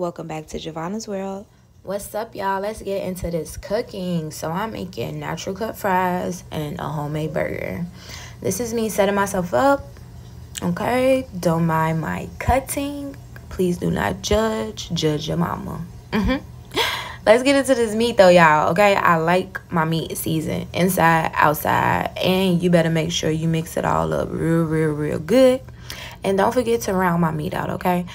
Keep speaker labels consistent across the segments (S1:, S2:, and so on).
S1: Welcome back to Javonna's World.
S2: What's up, y'all? Let's get into this cooking. So, I'm making natural cut fries and a homemade burger. This is me setting myself up. Okay, don't mind my cutting. Please do not judge. Judge your mama. Mm-hmm. Let's get into this meat though, y'all. Okay, I like my meat seasoned inside, outside, and you better make sure you mix it all up real, real, real good. And don't forget to round my meat out, okay?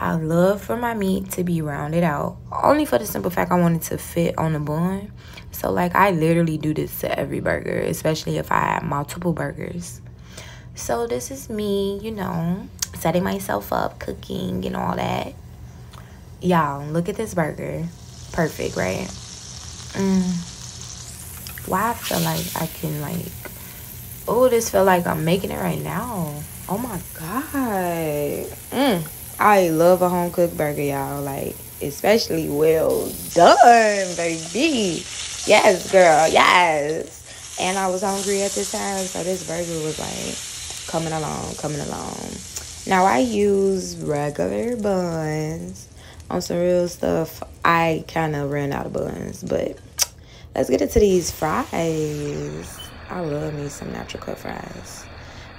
S2: I love for my meat to be rounded out. Only for the simple fact I want it to fit on the bun. So, like, I literally do this to every burger, especially if I have multiple burgers. So, this is me, you know, setting myself up, cooking, and all that. Y'all, look at this burger. Perfect, right? Mm. Why I feel like I can, like, oh, this feel like I'm making it right now. Oh my God. Mm. I love a home cooked burger, y'all. Like, especially well done, baby. Yes, girl. Yes. And I was hungry at this time, so this burger was like coming along, coming along. Now I use regular buns on some real stuff. I kind of ran out of buns, but let's get into these fries. I love me some natural cut fries.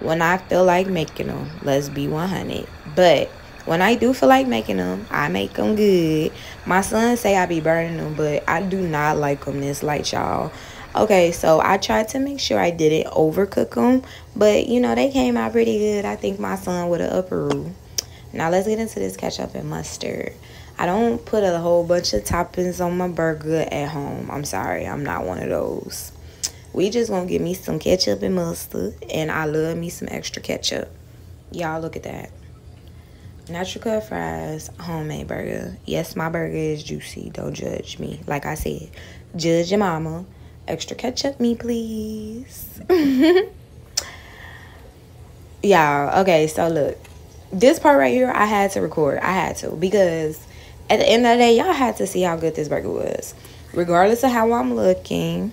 S2: When I feel like making them, let's be 100. But when I do feel like making them, I make them good. My son say I be burning them, but I do not like them this light, y'all. Okay, so I tried to make sure I didn't overcook them, but you know, they came out pretty good. I think my son would have approved. Now let's get into this ketchup and mustard. I don't put a whole bunch of toppings on my burger at home. I'm sorry, I'm not one of those. We just gonna give me some ketchup and mustard, and I love me some extra ketchup. Y'all look at that natural cut fries, homemade burger. Yes, my burger is juicy. Don't judge me. Like I said, judge your mama. Extra ketchup, me please. Y'all, okay, so look. This part right here, I had to record. I had to because at the end of the day, y'all had to see how good this burger was. Regardless of how I'm looking,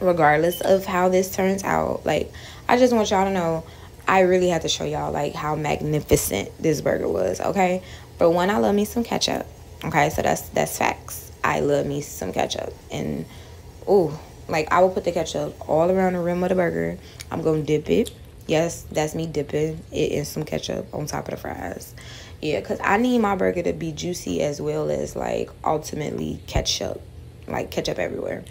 S2: regardless of how this turns out, like, I just want y'all to know I really had to show y'all like how magnificent this burger was, okay? For one, I love me some ketchup. Okay, so that's that's facts. I love me some ketchup. And oh, like I will put the ketchup all around the rim of the burger. I'm gonna dip it. Yes, that's me dipping it in some ketchup on top of the fries. Yeah, because I need my burger to be juicy as well as like ultimately ketchup. Like ketchup everywhere.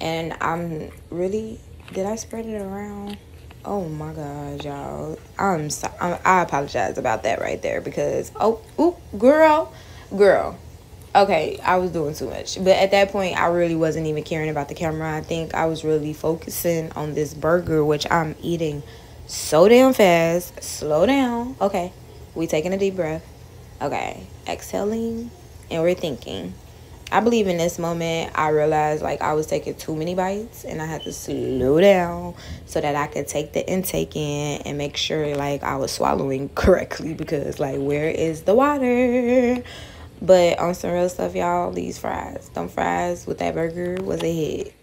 S2: And I'm really did I spread it around? Oh my god, y'all. I'm sorry. I apologize about that right there because oh, oop, girl, girl. Okay, I was doing too much. But at that point, I really wasn't even caring about the camera. I think I was really focusing on this burger, which I'm eating so damn fast. Slow down. Okay, we taking a deep breath. Okay, exhaling, and we're thinking. I believe in this moment, I realized like I was taking too many bites and I had to slow down so that I could take the intake in and make sure like I was swallowing correctly because like where is the water? But on some real stuff, y'all, these fries, them fries with that burger was a hit.